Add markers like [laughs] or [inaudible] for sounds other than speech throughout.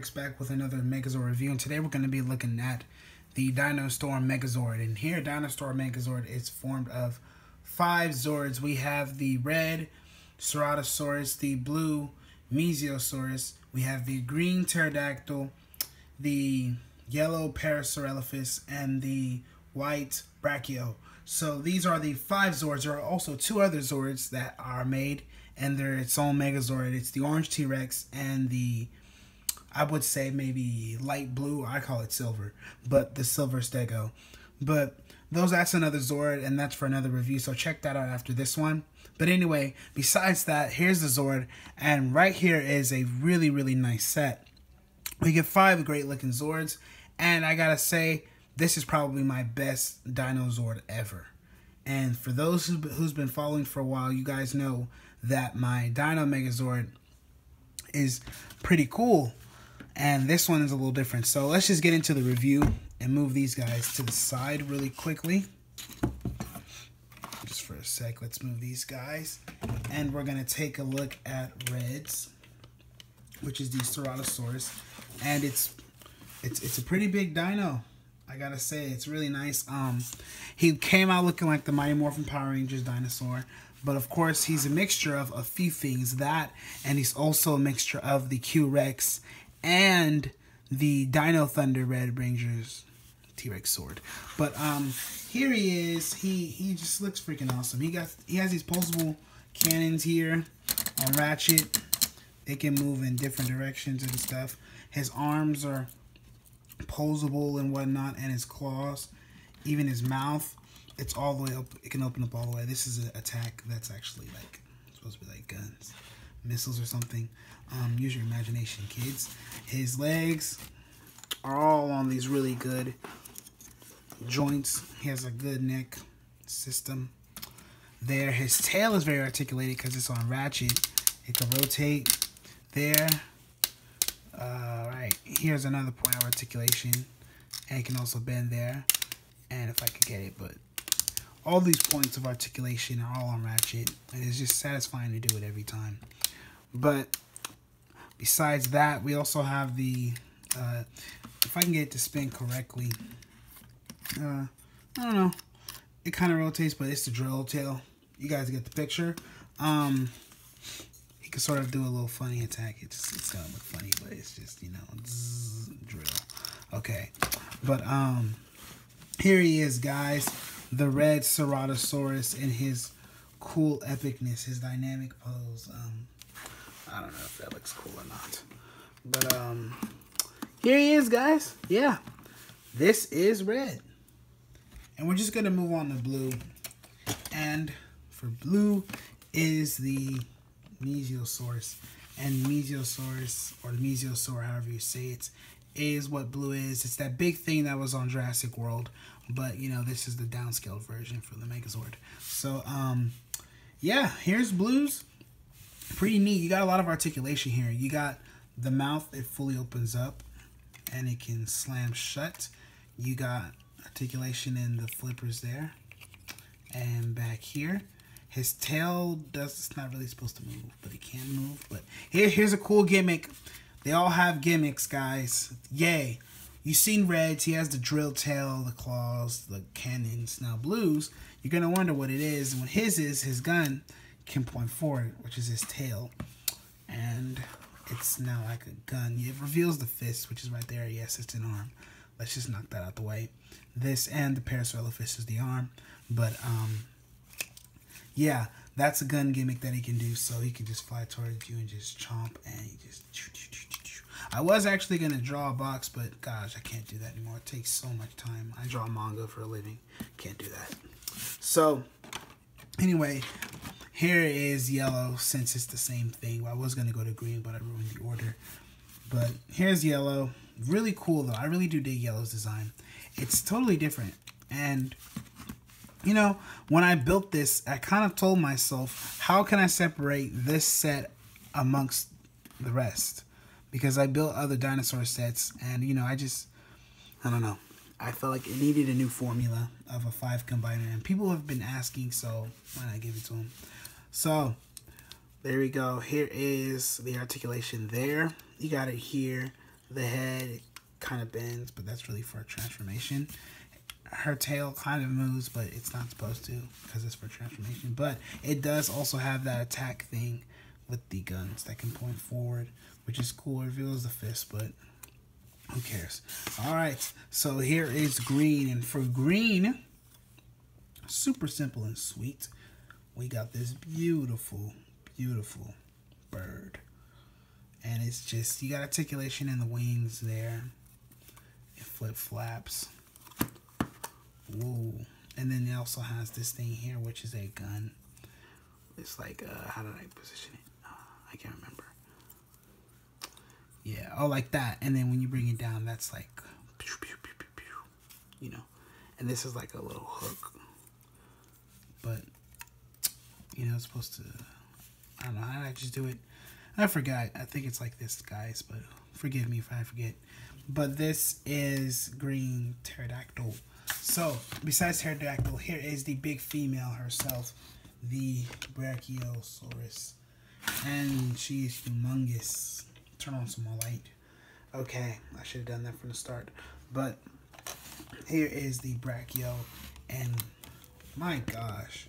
Rex back with another Megazord review, and today we're going to be looking at the Dino Storm Megazord. And here, Dino Storm Megazord is formed of five Zords. We have the red Ceratosaurus, the blue Mesiosaurus, we have the green Pterodactyl, the yellow Parasaurolophus, and the white Brachio. So these are the five Zords. There are also two other Zords that are made, and they're its own Megazord. It's the orange T-Rex and the I would say maybe light blue. I call it silver, but the silver stego. But those that's another Zord, and that's for another review. So check that out after this one. But anyway, besides that, here's the Zord, and right here is a really really nice set. We get five great looking Zords, and I gotta say, this is probably my best Dino Zord ever. And for those who, who's been following for a while, you guys know that my Dino Megazord is pretty cool and this one is a little different. So let's just get into the review and move these guys to the side really quickly. Just for a sec, let's move these guys. And we're to take a look at Reds, which is the Ceratosaurus. And it's it's it's a pretty big dino. I gotta say, it's really nice. Um, he came out looking like the Mighty Morphin Power Rangers dinosaur, but of course he's a mixture of a few things. That, and he's also a mixture of the Q Rex and the Dino Thunder Red Rangers T-Rex Zord. But um here he is. He he just looks freaking awesome. He got he has these pulsable cannons here on Ratchet. They can move in different directions and stuff. His arms are posable and whatnot, and his claws, even his mouth, it's all the way up. It can open up all the way. This is an attack that's actually like supposed to be like guns, missiles or something. Um, use your imagination, kids. His legs are all on these really good joints. He has a good neck system there. His tail is very articulated because it's on ratchet. It can rotate there. All right, here's another point of articulation. And it can also bend there. And if I could get it, but all these points of articulation are all on ratchet. And it's just satisfying to do it every time. But Besides that, we also have the, uh, if I can get it to spin correctly, uh, I don't know, it kind of rotates, but it's the drill tail. You guys get the picture. Um, he can sort of do a little funny attack. It just, it's gonna look funny, but it's just, you know, zzz, drill. Okay, but um, here he is, guys. The red Ceratosaurus in his cool epicness, his dynamic pose. Um, I don't know if that looks cool or not. But um here he is, guys. Yeah. This is red. And we're just gonna move on to blue. And for blue is the Mesiosaurus. And Mesiosaurus, or Mesiosaur, however you say it, is what blue is. It's that big thing that was on Jurassic World. But, you know, this is the downscaled version for the Megazord. So, um, yeah, here's blues pretty neat. You got a lot of articulation here. You got the mouth, it fully opens up and it can slam shut. You got articulation in the flippers there. And back here, his tail does, it's not really supposed to move, but it can move. But here, here's a cool gimmick. They all have gimmicks, guys. Yay. You've seen Reds, he has the drill tail, the claws, the cannons. Now Blues, you're going to wonder what it is. What his is, his gun, point forward, which is his tail. And it's now like a gun. It reveals the fist, which is right there. Yes, it's an arm. Let's just knock that out the way. This and the Parasaurolophus is the arm. But, um, yeah, that's a gun gimmick that he can do. So he can just fly towards you and just chomp and he just... I was actually going to draw a box, but gosh, I can't do that anymore. It takes so much time. I draw manga for a living. Can't do that. So, anyway, here is yellow since it's the same thing. I was going to go to green, but I ruined the order. But here's yellow. Really cool, though. I really do dig yellow's design. It's totally different. And, you know, when I built this, I kind of told myself, how can I separate this set amongst the rest? Because I built other dinosaur sets, and, you know, I just, I don't know. I felt like it needed a new formula of a five combiner, and people have been asking, so why not give it to them? So there we go. Here is the articulation there. You got it here. The head kind of bends, but that's really for transformation. Her tail kind of moves, but it's not supposed to because it's for transformation. But it does also have that attack thing with the guns that can point forward, which is cool. It reveals the fist, but who cares? All right, so here is green, and for green, super simple and sweet, we got this beautiful, beautiful bird. And it's just, you got articulation in the wings there. It flip flaps. Whoa. And then it also has this thing here, which is a gun. It's like, uh, how did I position it? Uh, I can't remember. Yeah, oh, like that. And then when you bring it down, that's like, pew, pew, pew, you know. And this is like a little hook. But, you know, it's supposed to, I don't know, I just do it? I forgot. I think it's like this, guys, but forgive me if I forget. But this is green pterodactyl. So, besides pterodactyl, here is the big female herself, the Brachiosaurus. And she's humongous. Turn on some more light. Okay, I should have done that from the start. But here is the Brachio. And my gosh,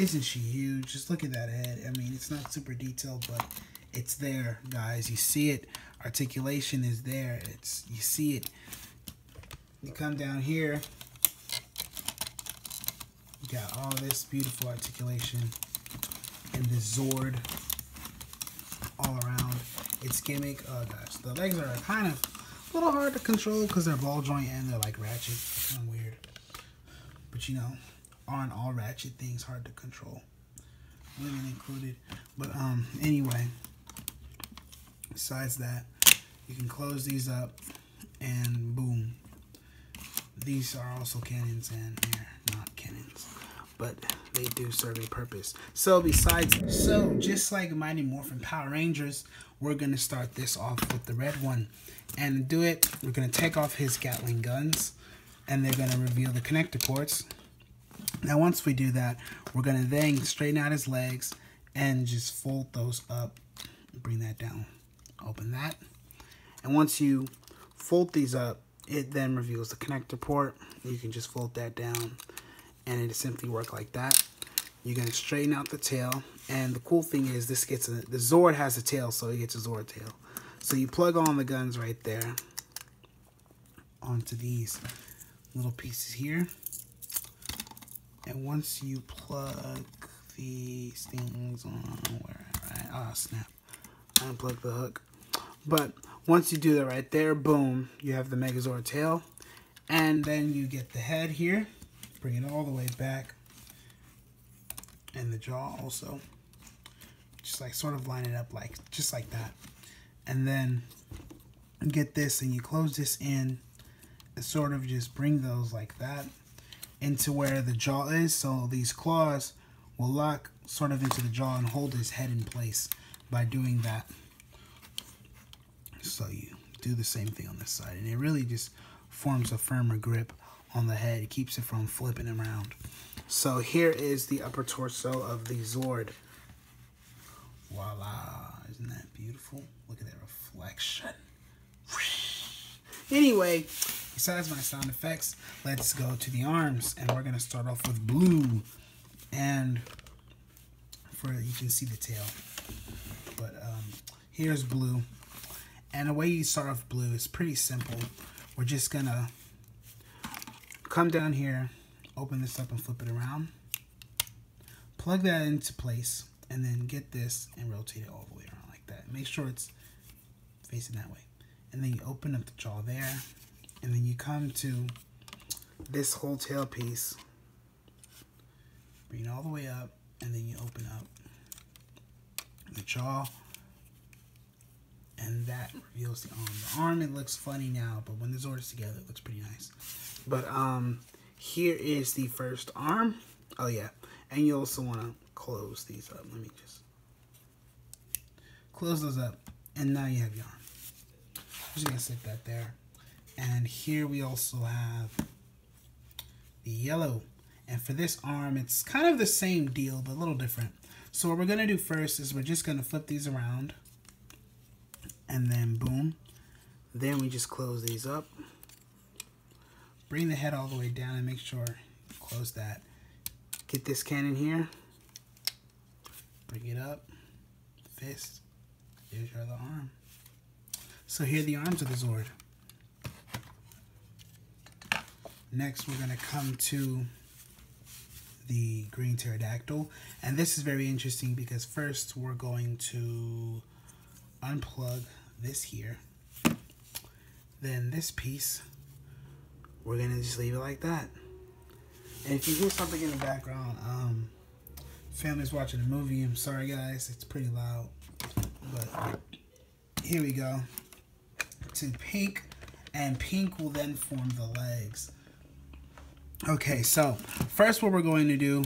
isn't she huge? Just look at that head. I mean, it's not super detailed, but it's there, guys. You see it. Articulation is there. It's You see it. You come down here. You got all this beautiful articulation and the Zord all around. Its gimmick, oh gosh, the legs are kind of a little hard to control because they're ball joint and they're like ratchet. Kind of weird. But you know, aren't all ratchet things hard to control? Women included. But um, anyway, besides that, you can close these up and boom. These are also cannons and they're not cannons but they do serve a purpose. So besides, so just like Mighty Morphin Power Rangers, we're going to start this off with the red one. And do it, we're going to take off his Gatling guns, and they're going to reveal the connector ports. Now once we do that, we're going to then straighten out his legs and just fold those up. Bring that down. Open that. And once you fold these up, it then reveals the connector port. You can just fold that down and it simply work like that. You're going to straighten out the tail. And the cool thing is this gets a, the Zord has a tail, so it gets a Zord tail. So you plug on the guns right there onto these little pieces here. And once you plug these things on, where, right? Oh, ah, snap. I unplugged the hook. But once you do that right there, boom, you have the Megazord tail. And then you get the head here. Bring it all the way back. And the jaw also. Just like sort of line it up like, just like that. And then get this and you close this in and sort of just bring those like that into where the jaw is. So these claws will lock sort of into the jaw and hold his head in place by doing that. So you do the same thing on this side. And it really just forms a firmer grip on the head. It keeps it from flipping around. So here is the upper torso of the Zord. Voila. Isn't that beautiful? Look at that reflection. Anyway, besides my sound effects, let's go to the arms. And we're going to start off with blue. And for you can see the tail. But um, here's blue. And the way you start off blue is pretty simple. We're just going to come down here, open this up and flip it around. Plug that into place and then get this and rotate it all the way around like that. Make sure it's facing that way. And then you open up the jaw there and then you come to this whole tail piece. Bring it all the way up and then you open up the jaw and that reveals the arm. The arm, it looks funny now, but when the Zord is together, it looks pretty nice. But um, here is the first arm. Oh yeah, and you also want to close these up. Let me just close those up, and now you have your arm. I'm just gonna stick that there. And here we also have the yellow. And for this arm, it's kind of the same deal, but a little different. So what we're gonna do first is we're just gonna flip these around and then boom, Then we just close these up. Bring the head all the way down and make sure close that. Get this cannon here. Bring it up. Fist. Here's your other arm. So here are the arms of the Zord. Next, we're going to come to the green pterodactyl. And this is very interesting because first we're going to unplug this here. Then this piece, we're going to just leave it like that. And if you hear something in the background, um, family's watching a movie. I'm sorry, guys. It's pretty loud. But here we go. To pink, and pink will then form the legs. Okay, so first what we're going to do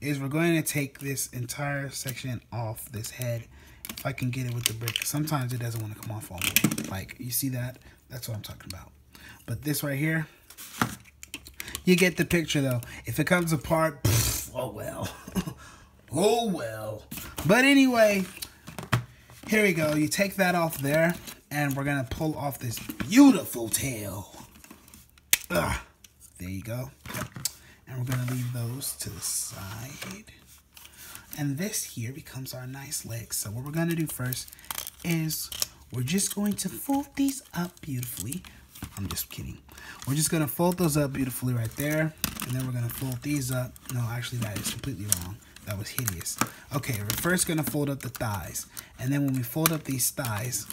is we're going to take this entire section off this head. If I can get it with the brick. Sometimes it doesn't want to come off all. Like, you see that? That's what I'm talking about. But this right here, you get the picture though. If it comes apart, pff, oh well. [laughs] oh well. But anyway, here we go. You take that off there, and we're going to pull off this beautiful tail. Ugh. There you go. And we're going to leave those to the side. And this here becomes our nice legs. So what we're going to do first is we're just going to fold these up beautifully. I'm just kidding. We're just going to fold those up beautifully right there. And then we're going to fold these up. No, actually that is completely wrong. That was hideous. Okay, we're first going to fold up the thighs. And then when we fold up these thighs,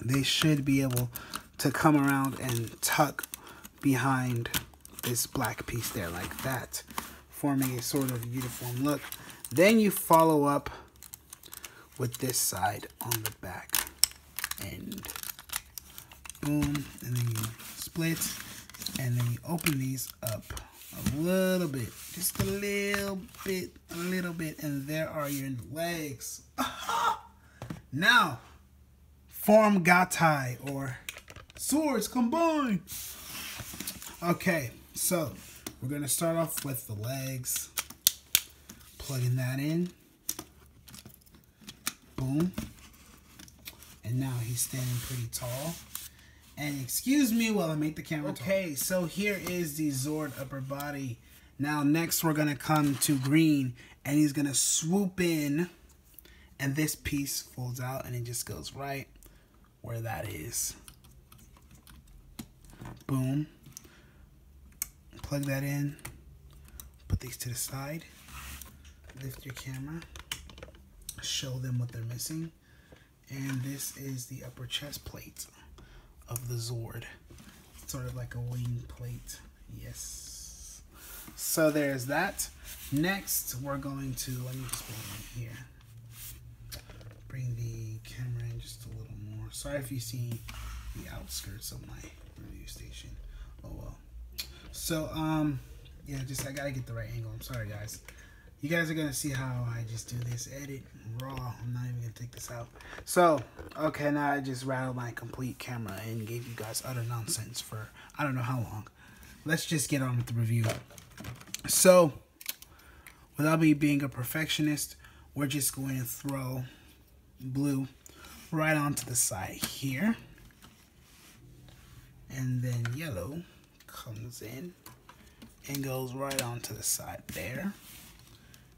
they should be able to come around and tuck behind this black piece there like that, forming a sort of uniform look. Then you follow up with this side on the back end. Boom, and then you split, and then you open these up a little bit, just a little bit, a little bit, and there are your legs. Now, form gattai or Zords combined. Okay, so we're going to start off with the legs. Plugging that in. Boom. And now he's standing pretty tall. And excuse me while I make the camera Okay, tall. so here is the Zord upper body. Now next we're going to come to green. And he's going to swoop in. And this piece folds out and it just goes right where that is. Boom plug that in, put these to the side, lift your camera, show them what they're missing. And this is the upper chest plate of the Zord. Sort of like a wing plate. Yes. So there's that. Next, we're going to, let me just bring it here. Bring the camera in just a little more. Sorry if you see the outskirts of my review station. Oh well. So, um, yeah, just I gotta get the right angle. I'm sorry, guys. You guys are gonna see how I just do this edit raw. I'm not even gonna take this out. So, okay, now I just rattled my complete camera and gave you guys utter nonsense for I don't know how long. Let's just get on with the review. So, without me being a perfectionist, we're just going to throw blue right onto the side here. And then yellow comes in and goes right onto the side there.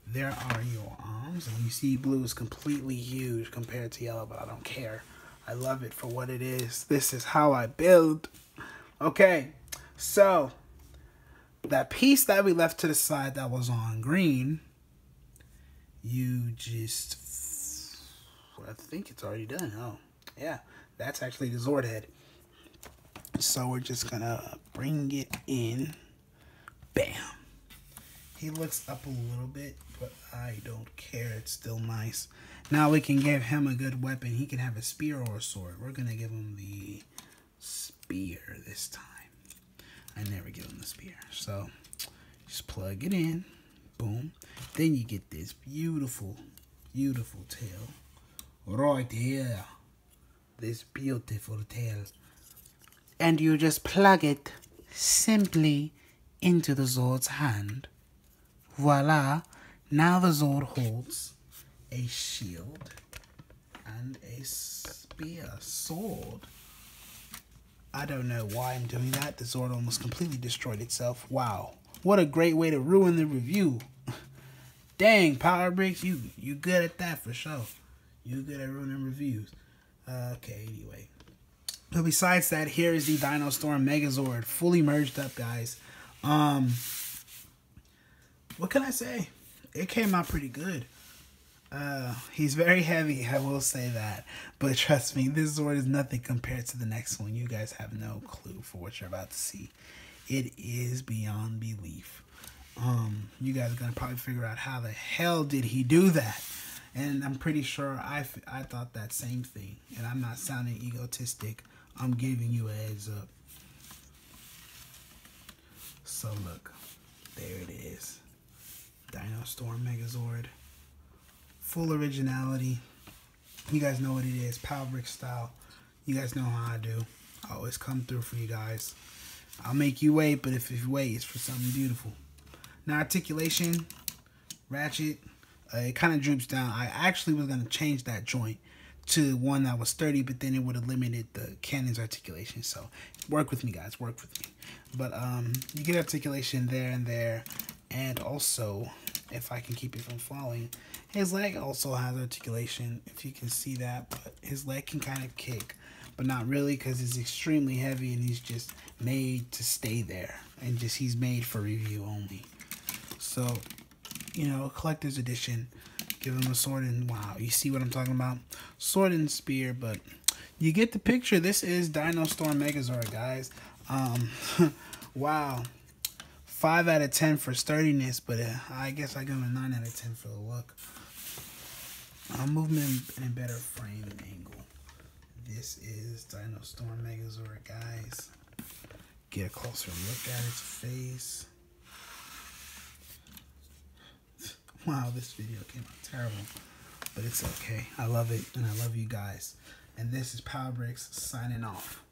There are your arms, and you see blue is completely huge compared to yellow, but I don't care. I love it for what it is. This is how I build. Okay, so that piece that we left to the side that was on green, you just, I think it's already done. Oh, yeah, that's actually the Zord head. So we're just gonna bring it in. Bam. He looks up a little bit, but I don't care. It's still nice. Now we can give him a good weapon. He can have a spear or a sword. We're gonna give him the spear this time. I never give him the spear. So just plug it in. Boom. Then you get this beautiful, beautiful tail right here. This beautiful tail and you just plug it simply into the Zord's hand. Voila, now the Zord holds a shield and a spear, sword. I don't know why I'm doing that. The Zord almost completely destroyed itself. Wow. What a great way to ruin the review. [laughs] Dang, Power Bricks, you you good at that for sure. You good at ruining reviews. Uh, okay, anyway. But besides that, here is the Dino Storm Megazord, fully merged up, guys. Um, what can I say? It came out pretty good. Uh, he's very heavy, I will say that. But trust me, this Zord is nothing compared to the next one. You guys have no clue for what you're about to see. It is beyond belief. Um, you guys are gonna probably figure out how the hell did he do that? And I'm pretty sure I, I thought that same thing. And I'm not sounding egotistic. I'm giving you a heads up. So look, there it is. Dino Storm Megazord. Full originality. You guys know what it is. Power Brick style. You guys know how I do. I always come through for you guys. I'll make you wait, but if you wait, it's for something beautiful. Now articulation, ratchet, uh, it kind of droops down. I actually was going to change that joint to one that was 30, but then it would have limited the cannon's articulation. So work with me, guys. Work with me. But um, you get articulation there and there. And also, if I can keep it from falling, his leg also has articulation, if you can see that. But his leg can kind of kick, but not really because it's extremely heavy and he's just made to stay there. And just he's made for review only. So you know, collector's edition. Give him a sword and wow, you see what I'm talking about? Sword and spear, but you get the picture. This is Dino Storm Megazord, guys. Um, [laughs] wow. 5 out of 10 for sturdiness, but uh, I guess I give him a 9 out of 10 for the look. Uh, movement in a better frame angle. This is Dino Storm Megazord, guys. Get a closer look at its face. [laughs] Wow, this video came out terrible. But it's okay. I love it, and I love you guys. And this is Power Bricks signing off.